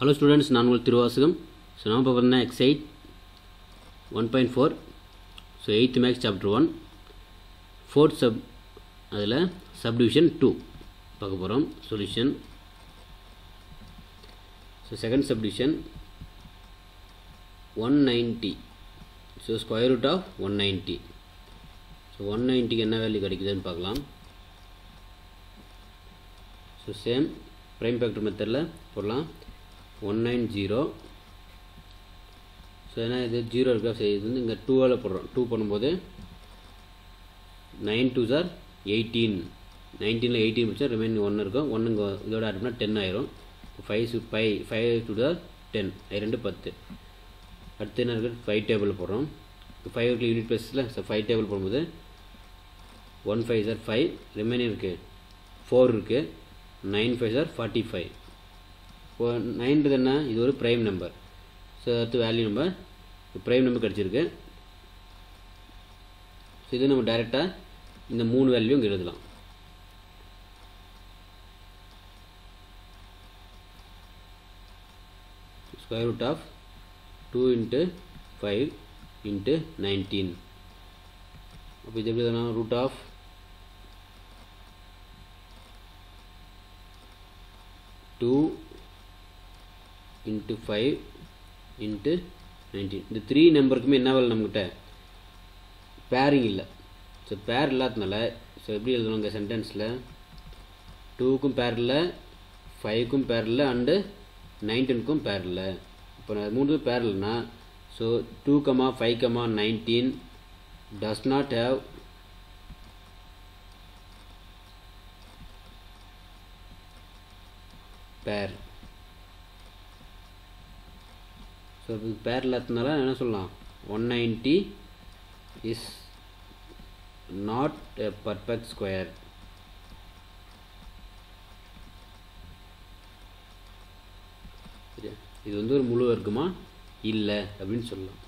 Hello students நான் உங்கள் Thiruvasagam. So நம்ம பார்த்தீங்கன்னா X eight one point four so eighth maths chapter one fourth sub அதில் சப்டிவிஷன் டூ பார்க்க போகிறோம் solution so second subdivision one ninety so square root of one ninety so one நைன்ட்டிக்கு என்ன value கிடைக்குதுன்னு பார்க்கலாம். ஸோ சேம் ப்ரைம் ஃபேக்டர் மெத்தடில் போடலாம். One nine zero. So ஏன்னா இது? ஜீரோ இருக்கா? சரி இது வந்து இங்கே டூவில் போடுறோம். டூ பண்ணும்போது நைன் டூ சார் எயிட்டீன் நைன்டீனில் எயிட்டீன் வச்சா ரிமைனிங் ஒன்று இருக்கும். ஒன்று இங்கே இதோட ஆட் பண்ணால் டென் ஆயிரும். ஃபைவ் சு five five two sir ten ரெண்டு பத்து. அடுத்து என்ன இருக்குது ஃபைவ் டேபிள் போடுறோம். ஃபைவ் இருக்குது யூனிட் பிளஸில் ஸோ ஃபைவ் டேபிள் போடும்போது one five sir five remaining இருக்குது ஃபோர் இருக்குது nine five sir forty five இப்போ நைன்றது என்ன? இது ஒரு ப்ரைம் நம்பர் ஸோ அடுத்து வேல்யூ நம்பர் ப்ரைம் நம்பர் கிடச்சிருக்கு. ஸோ இது நம்ம டைரெக்டாக இந்த மூணு வேல்யூ இங்கே எழுதலாம். Square root of two into five into nineteen அப்போ இது எப்படி தானே root of two into five into nineteen இந்த த்ரீ நம்பருக்குமே என்ன வேலை நம்மகிட்ட? பேரிங் இல்லை. ஸோ பேர் இல்லாததுனால ஸோ எப்படி எழுதணுங்க சென்டென்ஸில் டூக்கும் பேர் இல்லை ஃபைவ்க்கும் பேர் இல்லை அண்டு நைன்டீனுக்கும் பேர் இல்லை. இப்போ நான் மூணு பேர் இல்லைன்னா so two comma five comma nineteen does not have pair so இது பேர் என்ன சொல்லலாம் one ninety is not a perfect square இது வந்து ஒரு முழு வர்க்கமாக இல்லை அப்படின்னு சொல்லலாம்.